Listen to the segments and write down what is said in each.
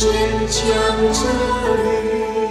trên trang gia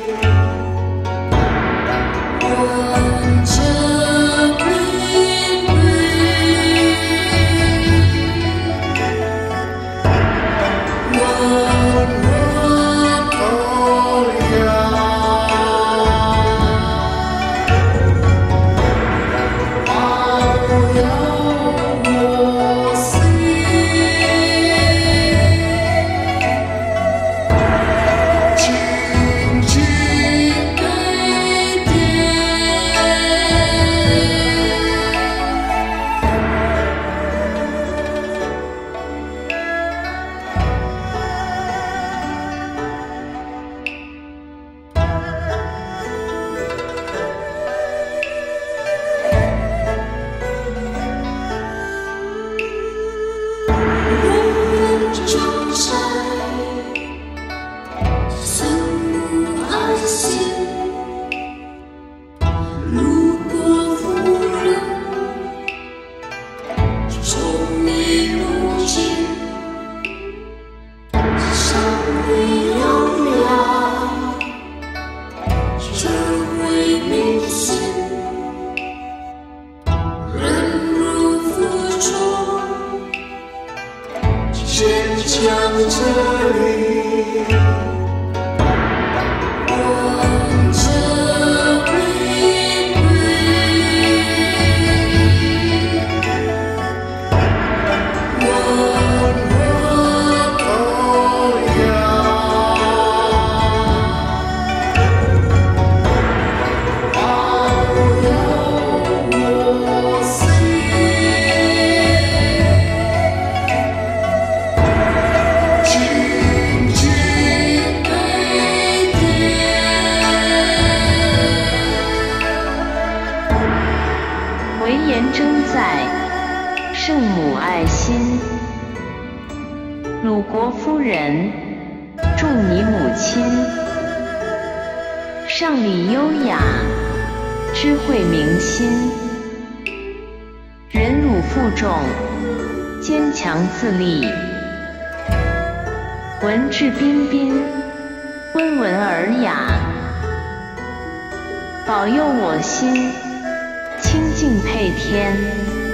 言征在，圣母爱心。鲁国夫人，祝你母亲。上礼优雅，知慧明心，忍辱负重，坚强自立，文质彬彬，温文尔雅，保佑我心敬佩天。